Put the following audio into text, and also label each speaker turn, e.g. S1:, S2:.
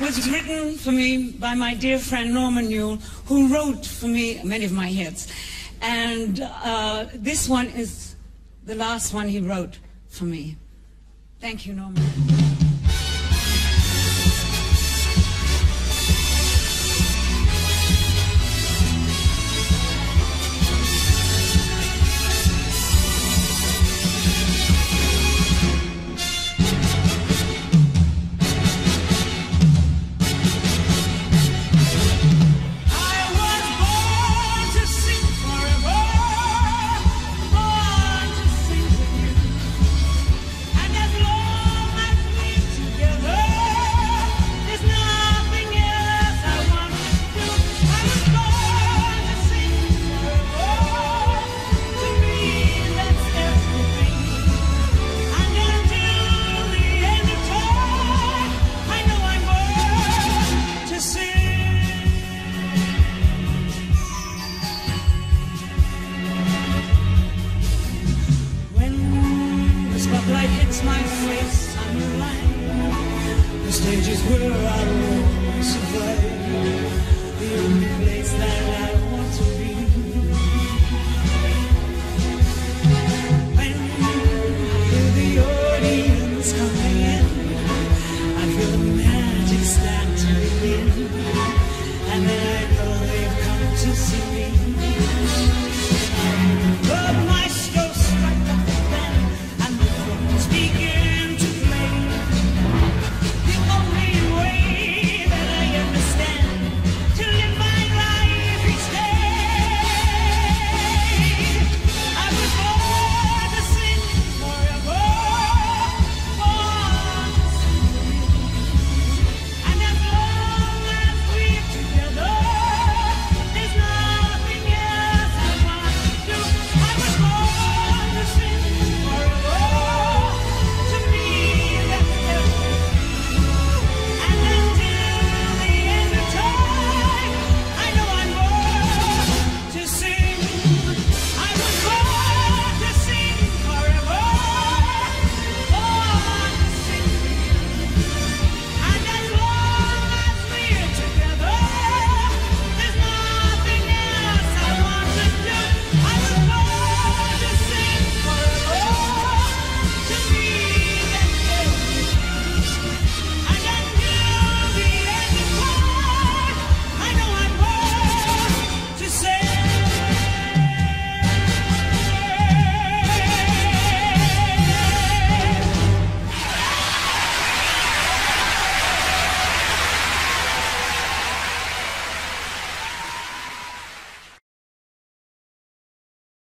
S1: was written for me by my dear friend Norman Newell, who wrote for me many of my hits. And uh, this one is the last one he wrote for me. Thank you, Norman. Spotlight hits my face the line, the stage is where I will survive. The only place that I